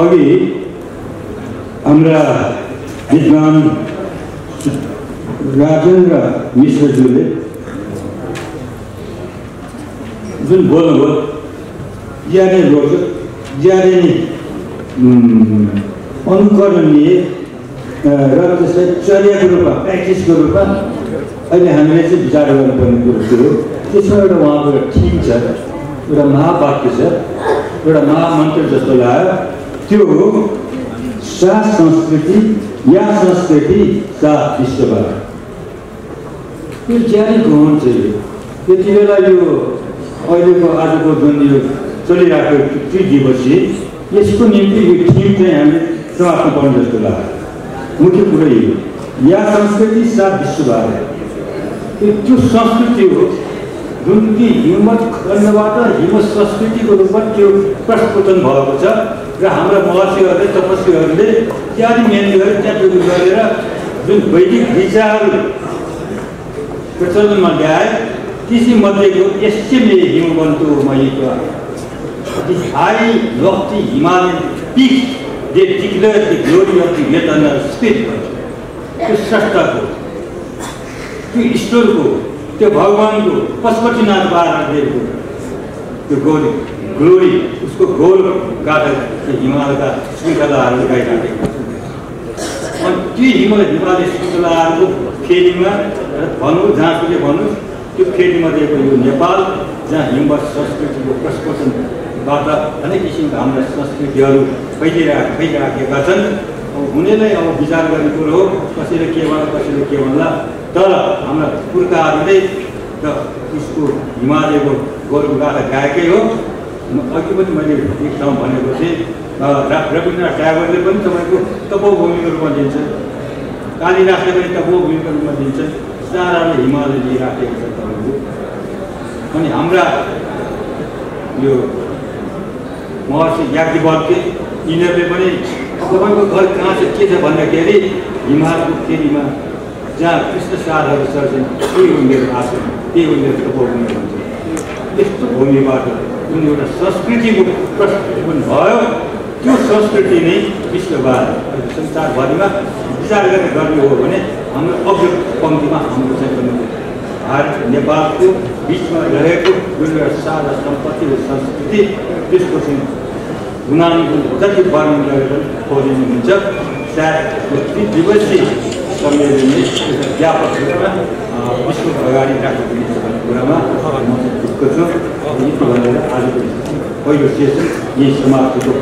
अघि हाम्रा विद्वान राजेन्द्र मिश्रज्यूले जुन बोल्नुभयो ज्यादै रोचक ज्यादै नै। अनुकरणीय र त्यसलाई चर्याको रूपमा प्र्याक्टिसको रूपमा अहिले हामीले चाहिँ विचार गर्नुपर्ने कुरो हो त्यसमा एउटा उहाँको एउटा थिम छ एउटा महावाक्य छ एउटा महामन्त्र जस्तो लाग्यो। त्यो हो सा संस्कृति या संस्कृति सा विश्वबाट यो ज्यादै यो त्यति बेला यो अहिलेको आजको जुन यो चलिरहेको टी दिवसीय यसको निम्ति यो थिम चाहिँ हामीले समाप्त पर्ने जस्तो लाग्यो मुख्य कुरो यो। या संस्कृति सा विश्वबाट त्यो संस्कृति हो। जुन कि हिमत खण्डबाट हिम संस्कृतिको रूपमा त्यो प्रस्फुटन भएको छ र हाम्रा महर्षिहरूले तपस्वीहरूले त्यहाँ मेहनत गरेर त्यहाँ त्यो गरेर जुन वैदिक विचारहरू प्रचलनमा ल्याए तीमध्येको एसटिएमले हिमबन्तु मयिको lofty Himalayan peaks, they declare the glory of the eternal spirit. त्यो स्रष्टाको त्यो ईश्वरको त्यो भगवान्को पशुपतिनाथ बालादेवको त्यो गौरी ग्लोरी उसको गौर गाथा त्यो हिमालयका श्रृङ्खलाहरू गाइराखेको। अनि त्यो हिमालय हिमालय श्रृङ्खलाहरूको फेरिमा भन्नु जहाँसुकै भन्नु त्यो फेरिमा दिएको यो नेपाल जहाँ हिमवत संस्कृतिको प्रस्फोटनबाट अनेक किसिमका हाम्रा संस्कृतिहरू फैलिरहेका फैलिराखेका छन् अब हुनेलाई अब विचार गर्ने कुरो हो कसैले के भन्ला कसैले के भन्ला। तर हाम्रा पुर्खाहरूले त उसको हिमालयको गौरव गाथा गाएकै हो। अघि पनि मैले एक ठाउँ भनेको थिएँ रवीन्द्रनाथ ट्यागोरले पनि तपाईँको तपोभूमिको रूपमा दिन्छ। कालिदासले पनि तपोभूमिको रूपमा दिन्छ। साराले हिमालय लिइराखेको छ तपाईँको। अनि हाम्रा यो महर्षि याज्ञवल्क्य यिनीहरूले पनि तपाईँको घर कहाँ चाहिँ के छ भन्दाखेरि हिमालको फेरिमा जहाँ कृष्ण सारहरू सर्छन् त्यही हो मेरो त्यही हो मेरो भन्छ त्यस्तो भूमिबाट जुन एउटा संस्कृतिको प्रस्फुटन भयो त्यो संस्कृति नै विश्वबाट संसारभरिमा विचार गर्ने गर्ने हो भने हाम्रो अग्र पङ्क्तिमा हाम्रो चाहिँ भारत नेपालको बिचमा रहेको जुन एउटा सारा सम्पत्ति र संस्कृति त्यसको चाहिँ गुणानुगुण जति वर्णन गरेर खोजिनु हुन्छ सायद यो त्रिदिवसीय सम्मेलनले व्यापक रूपमा अ, विश्वको अगाडि राख्नुपर्ने छ भन्ने कुरामा म ढुक्क छु। भनेर आजको पहिलो सेसन यही समाप्तिको